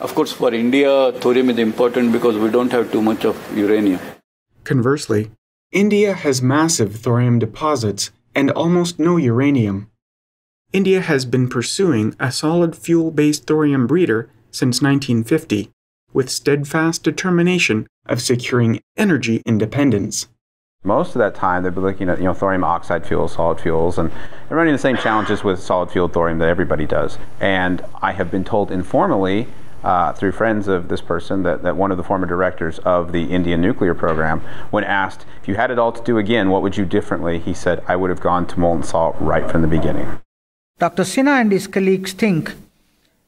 Of course, for India, thorium is important because we don't have too much of uranium. Conversely, India has massive thorium deposits and almost no uranium. India has been pursuing a solid fuel based thorium breeder since 1950, with steadfast determination of securing energy independence. Most of that time, they've been looking at you know thorium oxide fuels, solid fuels, and they're running the same challenges with solid fuel thorium that everybody does. And I have been told informally uh, through friends of this person that, that one of the former directors of the Indian nuclear program, when asked if you had it all to do again, what would you differently? He said, I would have gone to molten salt right from the beginning. Dr. Sinha and his colleagues think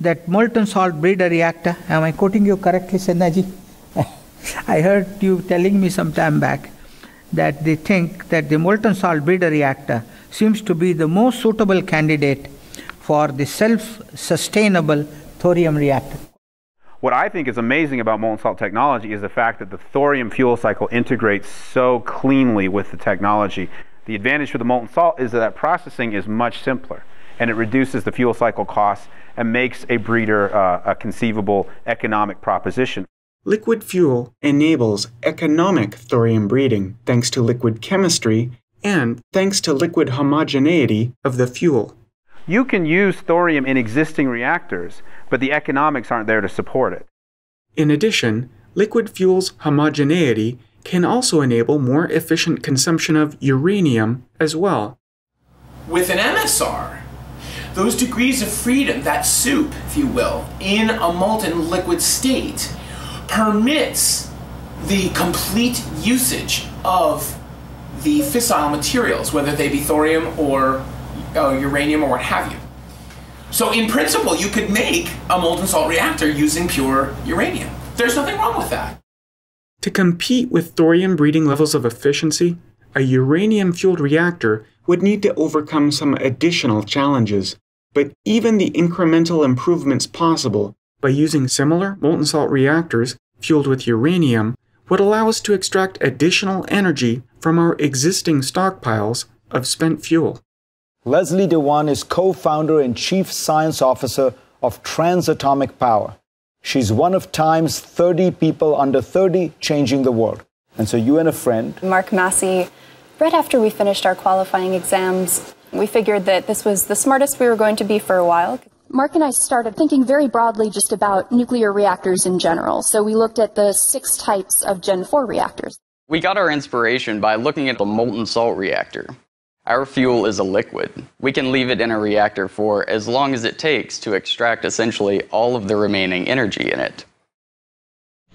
that molten salt breeder reactor, am I quoting you correctly, Sinhaji? I heard you telling me some time back that they think that the molten salt breeder reactor seems to be the most suitable candidate for the self sustainable thorium reactor. What I think is amazing about molten salt technology is the fact that the thorium fuel cycle integrates so cleanly with the technology. The advantage for the molten salt is that, that processing is much simpler and it reduces the fuel cycle costs and makes a breeder uh, a conceivable economic proposition. Liquid fuel enables economic thorium breeding thanks to liquid chemistry and thanks to liquid homogeneity of the fuel. You can use thorium in existing reactors, but the economics aren't there to support it. In addition, liquid fuel's homogeneity can also enable more efficient consumption of uranium as well. With an MSR, those degrees of freedom, that soup, if you will, in a molten liquid state, permits the complete usage of the fissile materials, whether they be thorium or uh, uranium or what have you. So, in principle, you could make a molten salt reactor using pure uranium. There's nothing wrong with that. To compete with thorium breeding levels of efficiency, a uranium fueled reactor would need to overcome some additional challenges. But even the incremental improvements possible by using similar molten salt reactors fueled with uranium would allow us to extract additional energy from our existing stockpiles of spent fuel. Leslie Dewan is co founder and chief science officer of Transatomic Power. She's one of Time's 30 people under 30 changing the world. And so you and a friend, Mark Massie, right after we finished our qualifying exams, we figured that this was the smartest we were going to be for a while. Mark and I started thinking very broadly just about nuclear reactors in general. So we looked at the six types of Gen 4 reactors. We got our inspiration by looking at the molten salt reactor. Our fuel is a liquid. We can leave it in a reactor for as long as it takes to extract essentially all of the remaining energy in it.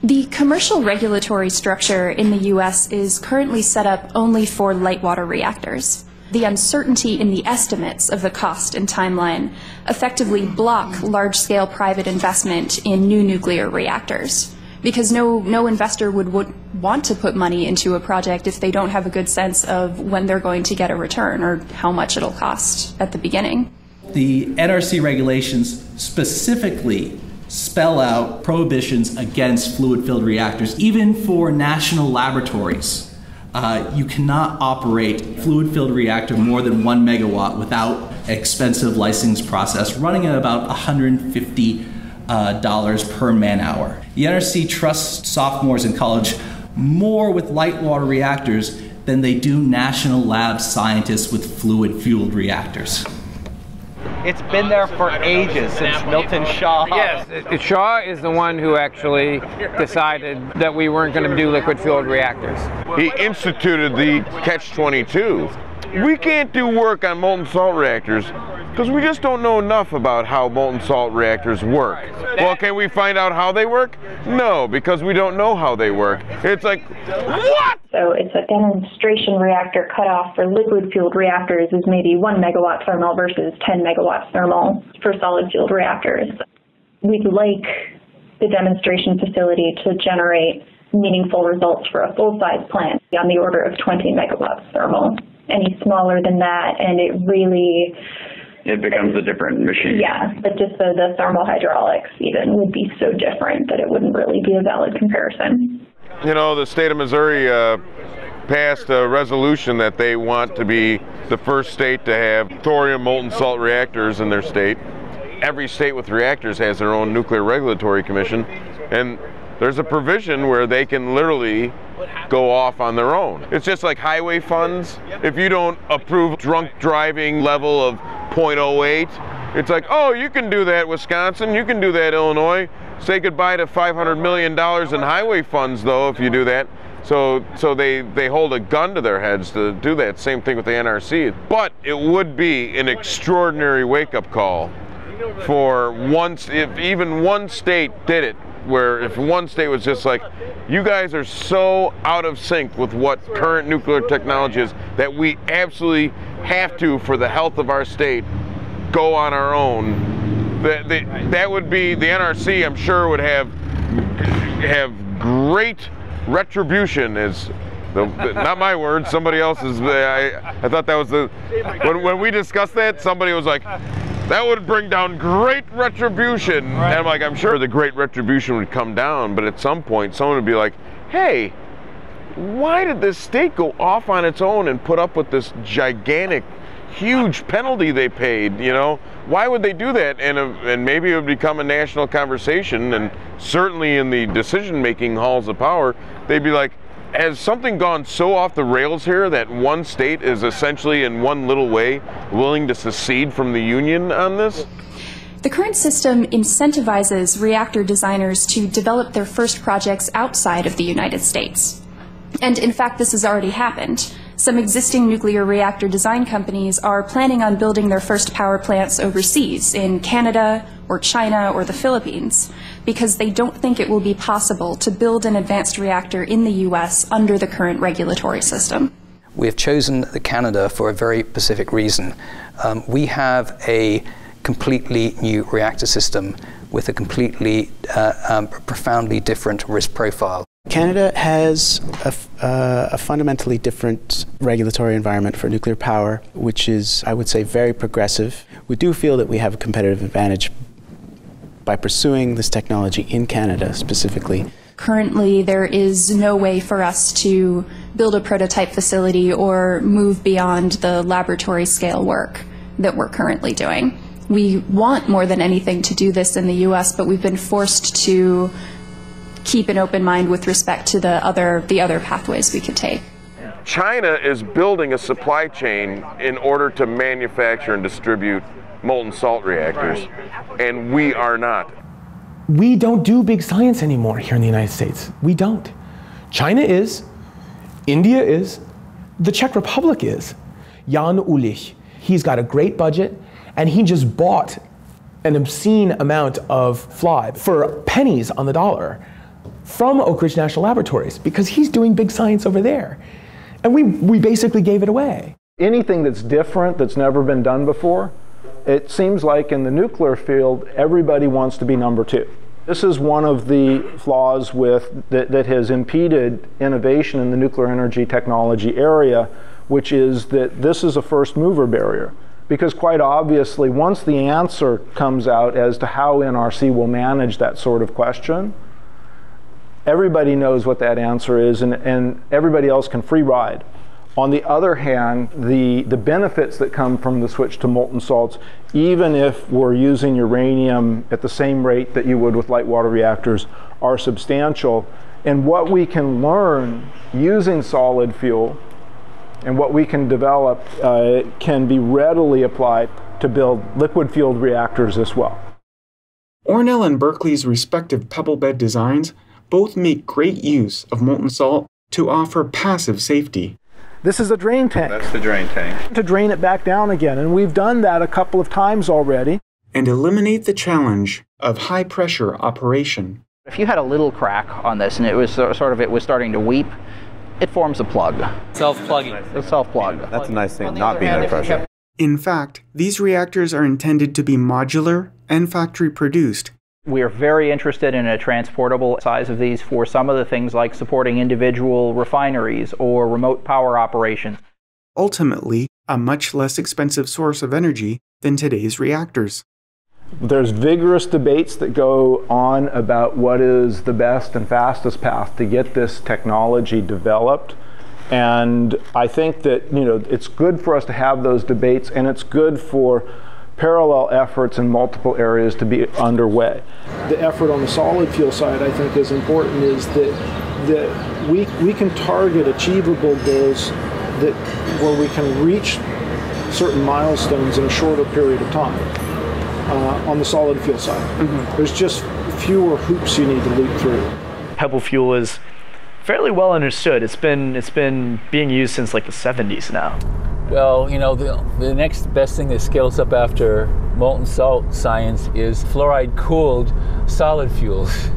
The commercial regulatory structure in the US is currently set up only for light water reactors the uncertainty in the estimates of the cost and timeline effectively block large scale private investment in new nuclear reactors. Because no, no investor would, would want to put money into a project if they don't have a good sense of when they're going to get a return or how much it'll cost at the beginning. The NRC regulations specifically spell out prohibitions against fluid filled reactors, even for national laboratories uh, you cannot operate fluid filled reactor more than one megawatt without expensive license process running at about 150 uh, dollars per man hour. The NRC trusts sophomores in college more with light water reactors than they do national lab scientists with fluid fueled reactors. It's been there for ages since Milton Shaw. Yes, Shaw is the one who actually decided that we weren't going to do liquid fueled reactors. He instituted the Catch 22. We can't do work on molten salt reactors because we just don't know enough about how molten salt reactors work. Well, can we find out how they work? No, because we don't know how they work. It's like, what? So it's a demonstration reactor cutoff for liquid fueled reactors is maybe 1 megawatt thermal versus 10 megawatts thermal for solid fueled reactors. We'd like the demonstration facility to generate meaningful results for a full size plant on the order of 20 megawatts thermal. Any smaller than that, and it really it becomes a different machine. Yeah, but just the, the thermal hydraulics even would be so different that it wouldn't really be a valid comparison. You know, the state of Missouri uh, passed a resolution that they want to be the first state to have thorium molten salt reactors in their state. every state with reactors has their own nuclear regulatory commission, and there's a provision where they can literally go off on their own. It's just like highway funds. If you don't approve drunk driving level of 0.08, it's like, oh, you can do that, Wisconsin. You can do that, Illinois. Say goodbye to 500 million dollars in highway funds, though, if you do that. So, so they, they hold a gun to their heads to do that. Same thing with the NRC. But it would be an extraordinary wake-up call for once, if even one state did it, where if one state was just like, you guys are so out of sync with what current nuclear technology is that we absolutely have to, for the health of our state, go on our own. That, that, that would be the NRC. I'm sure would have have great retribution is the, not my words, somebody else's. I, I thought that was the when, when we discussed that, somebody was like, that would bring down great retribution. Right. And I'm like, I'm sure the great retribution would come down, but at some point, someone would be like, hey, why did this state go off on its own and put up with this gigantic, huge penalty they paid? You know, why would they do that? And uh, and maybe it would become a national conversation, and certainly in the decision-making halls of power, they'd be like, has something gone so off the rails here that one state is essentially in one little way willing to secede from the union on this? The current system incentivizes reactor designers to develop their first projects outside of the United States. And in fact, this has already happened. Some existing nuclear reactor design companies are planning on building their first power plants overseas, in Canada or China or the Philippines because they don't think it will be possible to build an advanced reactor in the US under the current regulatory system. We have chosen Canada for a very specific reason. Um, we have a completely new reactor system with a completely uh, um, profoundly different risk profile. Canada has a, uh, a, fundamentally different regulatory environment for nuclear power, which is, I would say, very progressive. We do feel that we have a competitive advantage by pursuing this technology in Canada specifically. Currently, there is no way for us to build a prototype facility or move beyond the laboratory scale work that we're currently doing. We want more than anything to do this in the US, but we've been forced to keep an open mind with respect to the other the other pathways we could take. China is building a supply chain in order to manufacture and distribute molten salt reactors, and we are not. We don't do big science anymore here in the United States. We don't. China is, India is, the Czech Republic is. Jan Uhlíř, he's got a great budget, and he just bought an obscene amount of FLiBe for pennies on the dollar from Oak Ridge National Laboratories because he's doing big science over there. And we, we basically gave it away. Anything that's different, that's never been done before, it seems like in the nuclear field, everybody wants to be number two. This is one of the flaws with that, that has impeded innovation in the nuclear energy technology area, which is that this is a first mover barrier. Because quite obviously, once the answer comes out as to how NRC will manage that sort of question, everybody knows what that answer is, and, and everybody else can free ride. On the other hand, the, the benefits that come from the switch to molten salts, even if we're using uranium at the same rate that you would with light water reactors, are substantial. And what we can learn using solid fuel and what we can develop uh, can be readily applied to build liquid fueled reactors as well. ORNL and Berkeley's respective pebble bed designs both make great use of molten salt to offer passive safety. This is a drain tank. That's the drain tank. To drain it back down again, and we've done that a couple of times already. And eliminate the challenge of high pressure operation. If you had a little crack on this and it was sort of it was starting to weep, it forms a plug. Self-plugging. It's self-plug. That's a nice thing, not being under pressure. In fact, these reactors are intended to be modular and factory produced we are very interested in a transportable size of these for some of the things like supporting individual refineries or remote power operations. Ultimately, a much less expensive source of energy than today's reactors. There's vigorous debates that go on about what is the best and fastest path to get this technology developed. And I think that you know it's good for us to have those debates, and it's good for parallel efforts in multiple areas to be underway. The effort on the solid fuel side, I think, is important. Is that that we we can target achievable goals that where we can reach certain milestones in a shorter period of time uh, on the solid fuel side. Mm-hmm. There's just fewer hoops you need to leap through. Pebble fuel is fairly well understood. It's been it's been being used since like the 70s now. Well, you know, the, the next best thing that scales up after molten salt science is fluoride cooled solid fuels.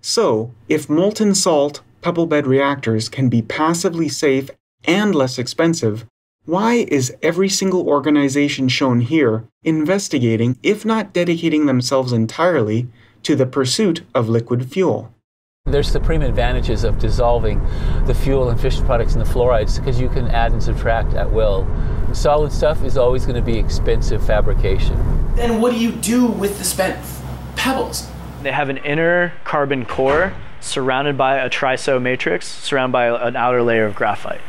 So, if molten salt pebble bed reactors can be passively safe and less expensive, why is every single organization shown here investigating, if not dedicating themselves entirely, to the pursuit of liquid fuel? There's supreme advantages of dissolving the fuel and fission products in the fluorides because you can add and subtract at will. Solid stuff is always going to be expensive fabrication. Then what do you do with the spent pebbles? They have an inner carbon core surrounded by a triso matrix, surrounded by an outer layer of graphite.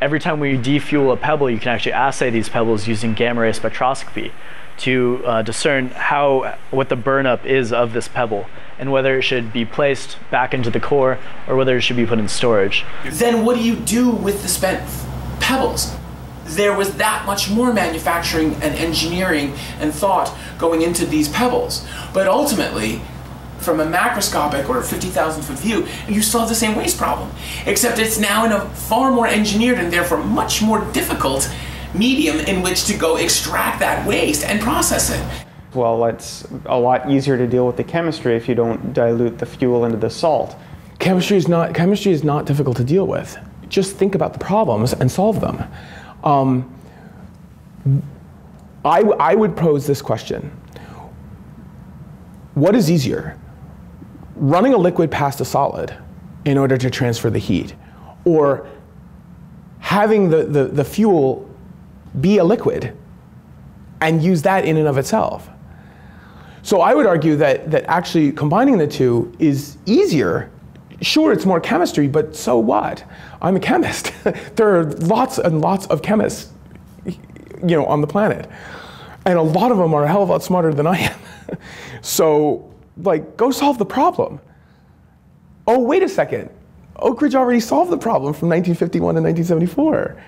Every time we defuel a pebble, you can actually assay these pebbles using gamma ray spectroscopy to uh, discern how what the burnup is of this pebble and whether it should be placed back into the core or whether it should be put in storage. Then what do you do with the spent pebbles? There was that much more manufacturing and engineering and thought going into these pebbles. But ultimately, from a macroscopic or 50,000 foot view, you still have the same waste problem. Except it's now in a far more engineered and therefore much more difficult medium in which to go extract that waste and process it. Well, it's a lot easier to deal with the chemistry if you don't dilute the fuel into the salt. Chemistry is not, chemistry is not difficult to deal with. Just think about the problems and solve them. Um, I, I would pose this question. What is easier? Running a liquid past a solid in order to transfer the heat, or having the, the, the fuel be a liquid and use that in and of itself. So I would argue that, that actually combining the two is easier. Sure, it's more chemistry, but so what? I'm a chemist. there are lots and lots of chemists you know, on the planet. And a lot of them are a hell of a lot smarter than I am. so, like, go solve the problem. Oh, wait a second. Oak Ridge already solved the problem from 1951 to 1974.